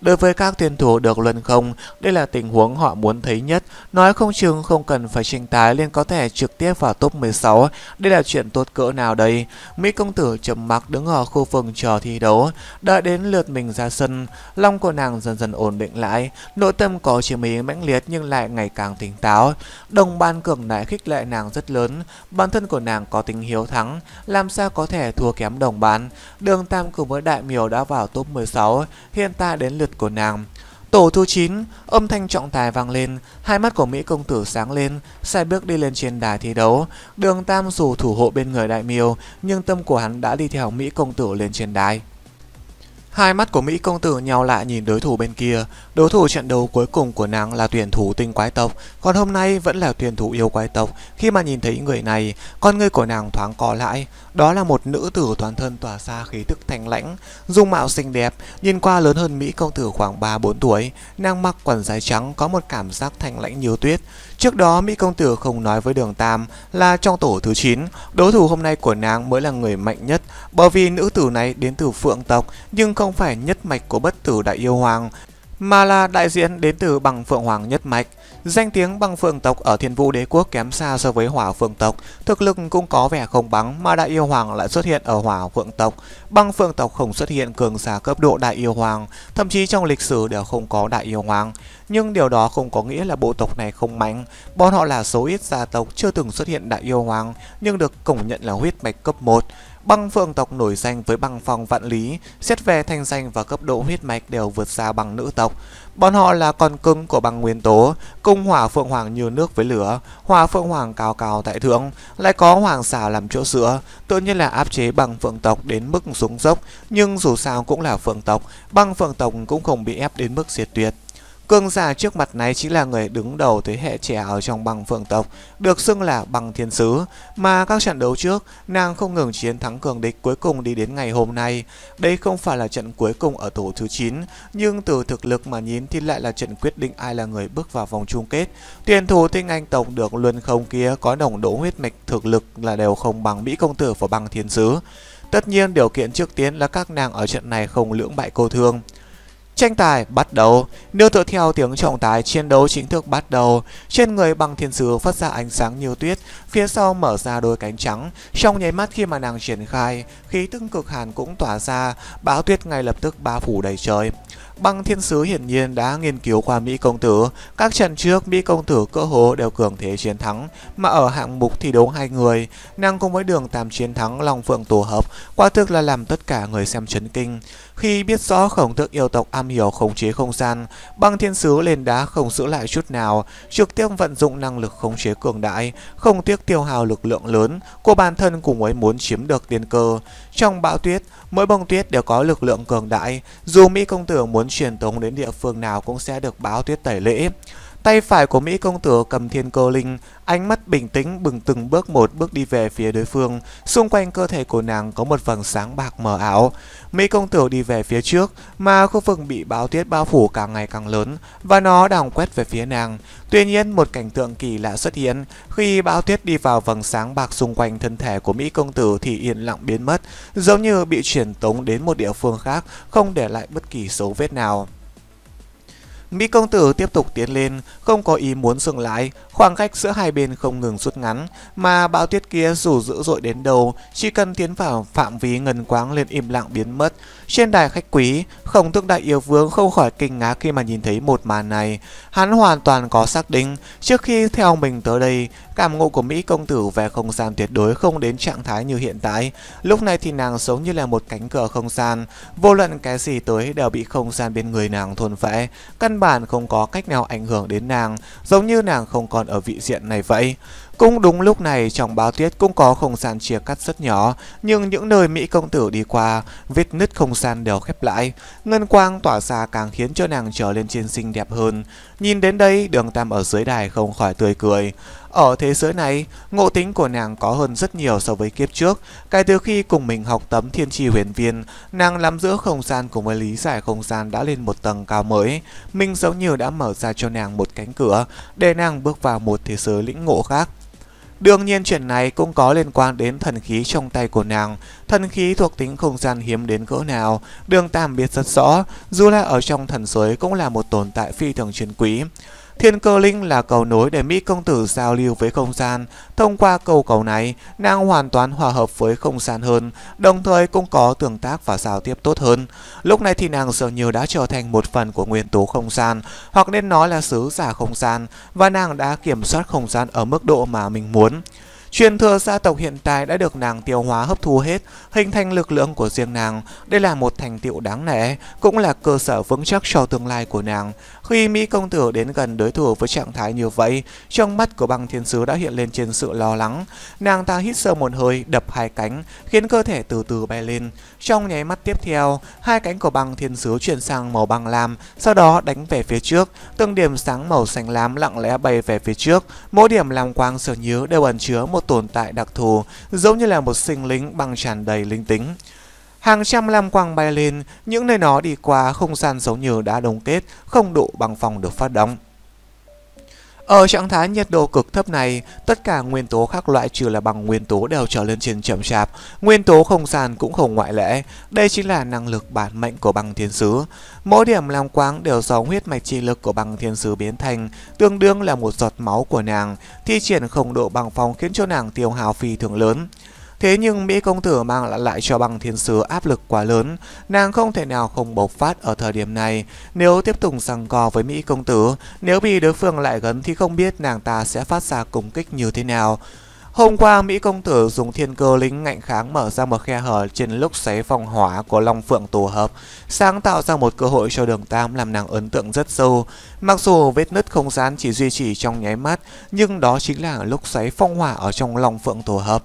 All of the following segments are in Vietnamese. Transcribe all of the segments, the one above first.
Đối với các tuyển thủ được luân không, đây là tình huống họ muốn thấy nhất. Nói không chừng không cần phải tranh tài liền có thể trực tiếp vào top 16. Đây là chuyện tốt cỡ nào đây? Mỹ công tử chậm mặc đứng ở khu vực chờ thi đấu. Đợi đến lượt mình ra sân, lòng của nàng dần dần ổn định lại. Nội tâm có chiếm ý mãnh liệt nhưng lại ngày càng tỉnh táo. Đồng ban cường đại khích lệ nàng rất lớn. Bản thân của nàng có tính hiếu thắng, làm sao có thể thua kém đồng ban. Đường Tam cùng với Đại Miều đã vào top 16, hiện tại đến lượt của nàng. Tổ thứ 9, âm thanh trọng tài vang lên, hai mắt của Mỹ công tử sáng lên, sai bước đi lên trên đài thi đấu. Đường Tam dù thủ hộ bên người Đại Miêu, nhưng tâm của hắn đã đi theo Mỹ công tử lên trên đài. Hai mắt của Mỹ công tử nhau lại nhìn đối thủ bên kia. Đối thủ trận đấu cuối cùng của nàng là tuyển thủ tinh quái tộc, còn hôm nay vẫn là tuyển thủ yêu quái tộc. Khi mà nhìn thấy người này, con người của nàng thoáng co lại. Đó là một nữ tử toàn thân tỏa ra khí tức thanh lãnh, dung mạo xinh đẹp, nhìn qua lớn hơn Mỹ công tử khoảng 3-4 tuổi. Nàng mặc quần dài trắng có một cảm giác thanh lãnh như tuyết. Trước đó Mỹ công tử không nói với đường Tam là trong tổ thứ 9, đối thủ hôm nay của nàng mới là người mạnh nhất, bởi vì nữ tử này đến từ phượng tộc nhưng không phải nhất mạch của bất tử đại yêu hoàng, mà là đại diện đến từ bằng phượng hoàng nhất mạch. Danh tiếng bằng phượng tộc ở thiên vũ đế quốc kém xa so với hỏa phượng tộc, thực lực cũng có vẻ không bằng mà đại yêu hoàng lại xuất hiện ở hỏa phượng tộc. Bằng phượng tộc không xuất hiện cường giả cấp độ đại yêu hoàng, thậm chí trong lịch sử đều không có đại yêu hoàng. Nhưng điều đó không có nghĩa là bộ tộc này không mạnh, bọn họ là số ít gia tộc chưa từng xuất hiện đại yêu hoàng nhưng được công nhận là huyết mạch cấp 1. Băng phượng tộc nổi danh với băng phong vạn lý, xét về thanh danh và cấp độ huyết mạch đều vượt xa băng nữ tộc. Bọn họ là con cưng của băng nguyên tố, cung hỏa phượng hoàng như nước với lửa, hỏa phượng hoàng cao cao tại thượng, lại có hoàng xà làm chỗ sữa, tự nhiên là áp chế băng phượng tộc đến mức xuống dốc, nhưng dù sao cũng là phượng tộc, băng phượng tộc cũng không bị ép đến mức diệt tuyệt. Cường giả trước mặt này chính là người đứng đầu thế hệ trẻ ở trong băng phượng tộc, được xưng là băng thiên sứ, mà các trận đấu trước, nàng không ngừng chiến thắng cường địch cuối cùng đi đến ngày hôm nay. Đây không phải là trận cuối cùng ở tổ thứ 9, nhưng từ thực lực mà nhìn thì lại là trận quyết định ai là người bước vào vòng chung kết. Tiền thủ tinh anh tộc được luân không kia có nồng độ huyết mạch thực lực là đều không bằng Mỹ công tử và băng thiên sứ. Tất nhiên điều kiện trước tiên là các nàng ở trận này không lưỡng bại cô thương. Tranh tài bắt đầu, nương tựa theo tiếng trọng tài chiến đấu chính thức bắt đầu. Trên người bằng thiên sứ phát ra ánh sáng như tuyết, phía sau mở ra đôi cánh trắng. Trong nháy mắt khi mà nàng triển khai, khí tức cực hàn cũng tỏa ra, bão tuyết ngay lập tức bao phủ đầy trời. Băng thiên sứ hiển nhiên đã nghiên cứu qua Mỹ công tử, các trận trước Mỹ công tử cỡ hồ đều cường thế chiến thắng, mà ở hạng mục thi đấu hai người, nàng cùng với đường tam chiến thắng Long Phượng tổ hợp, quả thực là làm tất cả người xem chấn kinh. Khi biết rõ khổng tước yêu tộc am hiểu khống chế không gian, băng thiên sứ lên đá không giữ lại chút nào, trực tiếp vận dụng năng lực khống chế cường đại, không tiếc tiêu hao lực lượng lớn của bản thân cùng với muốn chiếm được tiên cơ. Trong bão tuyết, mỗi bông tuyết đều có lực lượng cường đại, dù Mỹ công tử muốn truyền tống đến địa phương nào cũng sẽ được báo tuyết tẩy lễ. Tay phải của Mỹ công tử cầm thiên cơ linh, ánh mắt bình tĩnh bừng từng bước một bước đi về phía đối phương. Xung quanh cơ thể của nàng có một vầng sáng bạc mờ ảo. Mỹ công tử đi về phía trước, mà khu vực bị báo tuyết bao phủ càng ngày càng lớn và nó đang quét về phía nàng. Tuy nhiên, một cảnh tượng kỳ lạ xuất hiện khi bão tuyết đi vào vầng sáng bạc xung quanh thân thể của Mỹ công tử thì yên lặng biến mất, giống như bị chuyển tống đến một địa phương khác, không để lại bất kỳ dấu vết nào. Mỹ công tử tiếp tục tiến lên, không có ý muốn dừng lại, khoảng cách giữa hai bên không ngừng rút ngắn, mà bão tuyết kia dù dữ dội đến đâu, chỉ cần tiến vào phạm vi ngân quáng lên im lặng biến mất. Trên đài khách quý, khổng tước đại yêu vương không khỏi kinh ngạc khi mà nhìn thấy một màn này. Hắn hoàn toàn có xác định, trước khi theo mình tới đây, cảm ngộ của Mỹ công tử về không gian tuyệt đối không đến trạng thái như hiện tại. Lúc này thì nàng giống như là một cánh cửa không gian, vô luận cái gì tới đều bị không gian bên người nàng thôn vẽ căn bản không có cách nào ảnh hưởng đến nàng, giống như nàng không còn ở vị diện này vậy. Cũng đúng lúc này trong báo tuyết cũng có không gian chia cắt rất nhỏ, nhưng những nơi Mỹ công tử đi qua, vết nứt không gian đều khép lại. Ngân quang tỏa ra càng khiến cho nàng trở lên trên xinh đẹp hơn. Nhìn đến đây, đường tam ở dưới đài không khỏi tươi cười. Ở thế giới này, ngộ tính của nàng có hơn rất nhiều so với kiếp trước. kể từ khi cùng mình học tấm thiên tri huyền viên, nàng nắm giữa không gian cùng với lý giải không gian đã lên một tầng cao mới. Mình giống như đã mở ra cho nàng một cánh cửa để nàng bước vào một thế giới lĩnh ngộ khác. Đương nhiên chuyện này cũng có liên quan đến thần khí trong tay của nàng. Thần khí thuộc tính không gian hiếm đến cỡ nào, đường Tam biết rất rõ, dù là ở trong thần giới cũng là một tồn tại phi thường chuyên quý. Thiên cơ linh là cầu nối để Mỹ công tử giao lưu với không gian. Thông qua cầu cầu này, nàng hoàn toàn hòa hợp với không gian hơn, đồng thời cũng có tương tác và giao tiếp tốt hơn. Lúc này thì nàng dường như đã trở thành một phần của nguyên tố không gian, hoặc nên nói là sứ giả không gian, và nàng đã kiểm soát không gian ở mức độ mà mình muốn. Truyền thừa gia tộc hiện tại đã được nàng tiêu hóa hấp thu hết, hình thành lực lượng của riêng nàng. Đây là một thành tựu đáng nể, cũng là cơ sở vững chắc cho tương lai của nàng. Khi Mỹ công tử đến gần đối thủ với trạng thái như vậy, trong mắt của băng thiên sứ đã hiện lên trên sự lo lắng. Nàng ta hít sâu một hơi, đập hai cánh, khiến cơ thể từ từ bay lên. Trong nháy mắt tiếp theo, hai cánh của băng thiên sứ chuyển sang màu băng lam, sau đó đánh về phía trước. Từng điểm sáng màu xanh lam lặng lẽ bay về phía trước. Mỗi điểm làm quang sở nhớ đều ẩn chứa một tồn tại đặc thù, giống như là một sinh linh băng tràn đầy linh tính. Hàng trăm lam quang bay lên, những nơi nó đi qua không gian giống như đã đông kết, không độ bằng phòng được phát động. Ở trạng thái nhiệt độ cực thấp này, tất cả nguyên tố khác loại trừ là bằng nguyên tố đều trở lên trên chậm chạp, nguyên tố không gian cũng không ngoại lệ. Đây chính là năng lực bản mệnh của băng thiên sứ. Mỗi điểm lam quang đều do huyết mạch chi lực của băng thiên sứ biến thành, tương đương là một giọt máu của nàng, thi triển không độ băng phong khiến cho nàng tiêu hao phi thường lớn. Thế nhưng Mỹ công tử mang lại, cho băng thiên sứ áp lực quá lớn, nàng không thể nào không bộc phát ở thời điểm này. Nếu tiếp tục giằng co với Mỹ công tử, nếu bị đối phương lại gần thì không biết nàng ta sẽ phát ra công kích như thế nào. Hôm qua, Mỹ công tử dùng thiên cơ lính ngạnh kháng mở ra một khe hở trên lúc xé phong hỏa của Long Phượng tổ hợp, sáng tạo ra một cơ hội cho đường Tam làm nàng ấn tượng rất sâu. Mặc dù vết nứt không gian chỉ duy trì trong nháy mắt, nhưng đó chính là lúc xé phong hỏa ở trong Long Phượng tổ hợp.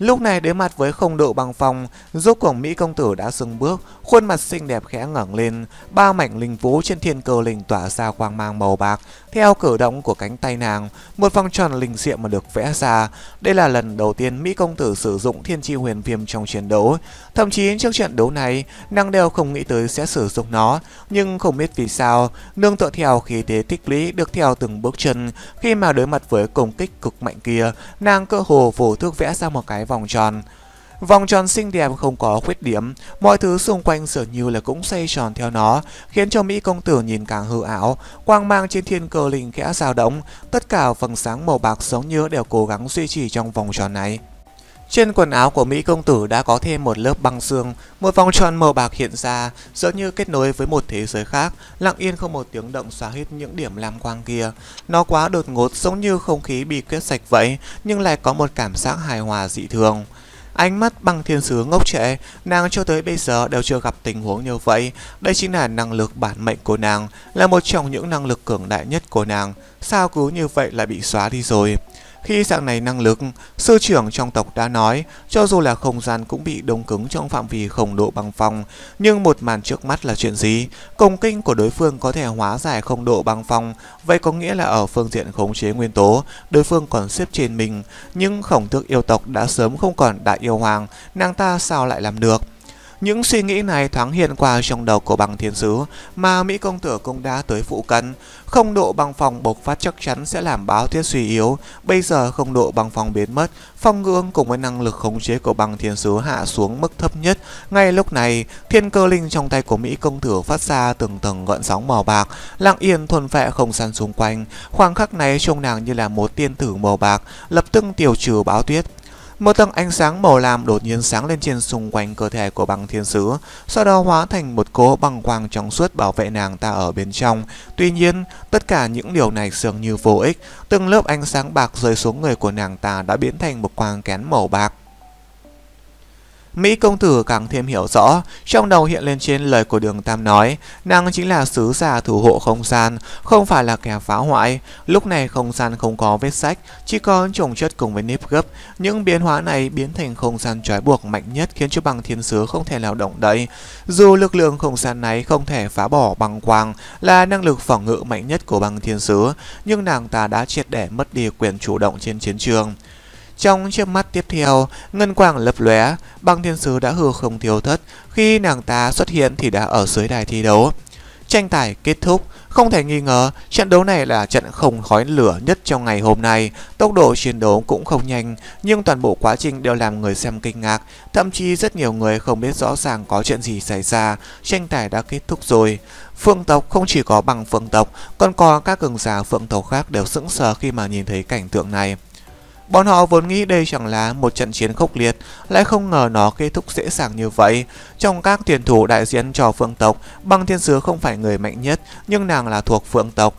Lúc này đối mặt với không độ băng phong, rốt cuộc Mỹ công tử đã dừng bước, khuôn mặt xinh đẹp khẽ ngẩng lên, ba mảnh linh vũ trên thiên cơ linh tỏa ra quang mang màu bạc. Theo cử động của cánh tay nàng, một vòng tròn linh diệm mà được vẽ ra. Đây là lần đầu tiên Mỹ công tử sử dụng thiên chi huyền viêm trong chiến đấu. Thậm chí trước trận đấu này, nàng đều không nghĩ tới sẽ sử dụng nó, nhưng không biết vì sao, nương tựa theo khí thế tích lũy được theo từng bước chân, khi mà đối mặt với công kích cực mạnh kia, nàng cơ hồ vô thức vẽ ra một cái vòng tròn. Vòng tròn xinh đẹp không có khuyết điểm, mọi thứ xung quanh dường như là cũng xoay tròn theo nó, khiến cho Mỹ công tử nhìn càng hư ảo, quang mang trên thiên cơ linh khẽ dao động, tất cả phần sáng màu bạc giống như đều cố gắng duy trì trong vòng tròn này. Trên quần áo của Mỹ công tử đã có thêm một lớp băng xương, một vòng tròn màu bạc hiện ra, dỡ như kết nối với một thế giới khác, lặng yên không một tiếng động xóa hết những điểm lam quang kia. Nó quá đột ngột giống như không khí bị quét sạch vậy, nhưng lại có một cảm giác hài hòa dị thường. Ánh mắt băng thiên sứ ngốc trệ, nàng cho tới bây giờ đều chưa gặp tình huống như vậy. Đây chính là năng lực bản mệnh của nàng, là một trong những năng lực cường đại nhất của nàng. Sao cứ như vậy lại bị xóa đi rồi? Khi dạng này năng lực, sư trưởng trong tộc đã nói, cho dù là không gian cũng bị đông cứng trong phạm vi khổng độ băng phong, nhưng một màn trước mắt là chuyện gì? Công kinh của đối phương có thể hóa giải không độ băng phong, vậy có nghĩa là ở phương diện khống chế nguyên tố, đối phương còn xếp trên mình, nhưng khổng tước yêu tộc đã sớm không còn đại yêu hoàng, nàng ta sao lại làm được? Những suy nghĩ này thoáng hiện qua trong đầu của bằng thiên sứ mà Mỹ công tử cũng đã tới phụ cận. Không độ băng phòng bộc phát chắc chắn sẽ làm báo tiết suy yếu. Bây giờ không độ băng phòng biến mất, phong ngưỡng cùng với năng lực khống chế của bằng thiên sứ hạ xuống mức thấp nhất. Ngay lúc này, thiên cơ linh trong tay của Mỹ công tử phát ra từng tầng gợn sóng màu bạc, lặng yên thuần phệ không gian xung quanh. Khoảng khắc này trông nàng như là một tiên tử màu bạc, lập tức tiêu trừ báo tuyết. Một tầng ánh sáng màu lam đột nhiên sáng lên trên xung quanh cơ thể của băng thiên sứ, sau đó hóa thành một cố băng quang trong suốt bảo vệ nàng ta ở bên trong. Tuy nhiên, tất cả những điều này dường như vô ích, từng lớp ánh sáng bạc rơi xuống người của nàng ta đã biến thành một quang kén màu bạc. Mỹ công tử càng thêm hiểu rõ, trong đầu hiện lên trên lời của đường Tam nói, nàng chính là sứ giả thủ hộ không gian, không phải là kẻ phá hoại. Lúc này không gian không có vết sách, chỉ có trồng chất cùng với nếp gấp. Những biến hóa này biến thành không gian trói buộc mạnh nhất khiến cho băng thiên sứ không thể nào động đậy. Dù lực lượng không gian này không thể phá bỏ băng quang là năng lực phòng ngự mạnh nhất của băng thiên sứ, nhưng nàng ta đã triệt để mất đi quyền chủ động trên chiến trường. Trong chiếc mắt tiếp theo, ngân quang lấp lóe, băng thiên sứ đã hư không thiếu thất, khi nàng ta xuất hiện thì đã ở dưới đài thi đấu. Tranh tài kết thúc, không thể nghi ngờ, trận đấu này là trận không khói lửa nhất trong ngày hôm nay. Tốc độ chiến đấu cũng không nhanh, nhưng toàn bộ quá trình đều làm người xem kinh ngạc. Thậm chí rất nhiều người không biết rõ ràng có chuyện gì xảy ra. Tranh tài đã kết thúc rồi. Phương tộc không chỉ có bằng phương tộc, còn có các cường giả phương tộc khác đều sững sờ khi mà nhìn thấy cảnh tượng này. Bọn họ vốn nghĩ đây chẳng là một trận chiến khốc liệt, lại không ngờ nó kết thúc dễ dàng như vậy. Trong các tuyển thủ đại diện cho phương tộc, băng thiên sứ không phải người mạnh nhất, nhưng nàng là thuộc phương tộc.